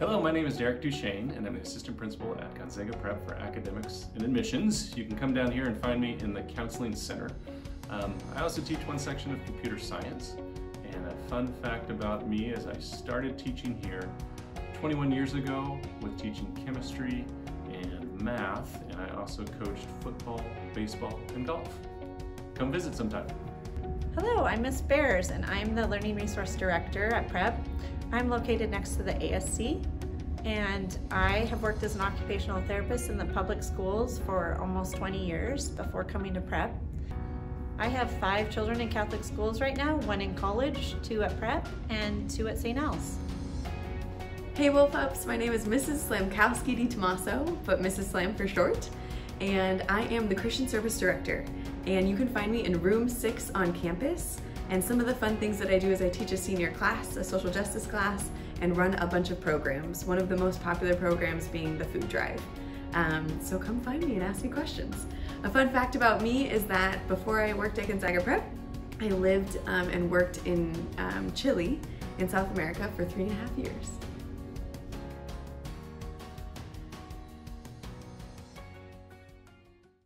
Hello, my name is Derek Duchesne, and I'm the assistant principal at Gonzaga Prep for Academics and Admissions. You can come down here and find me in the Counseling Center. Um, I also teach one section of computer science. And a fun fact about me is I started teaching here 21 years ago with teaching chemistry and math, and I also coached football, baseball, and golf. Come visit sometime. Hello, I'm Miss Bears and I'm the Learning Resource Director at PREP. I'm located next to the ASC and I have worked as an occupational therapist in the public schools for almost 20 years before coming to PREP. I have five children in Catholic schools right now, one in college, two at PREP, and two at St. Al's. Hey Bullpups, my name is Mrs. Slamkowski DiTommaso, but Mrs. Slam for short, and I am the Christian Service Director and you can find me in room six on campus. And some of the fun things that I do is I teach a senior class, a social justice class, and run a bunch of programs. One of the most popular programs being the food drive. Um, so come find me and ask me questions. A fun fact about me is that before I worked at Gonzaga Prep, I lived um, and worked in um, Chile in South America for three and a half years.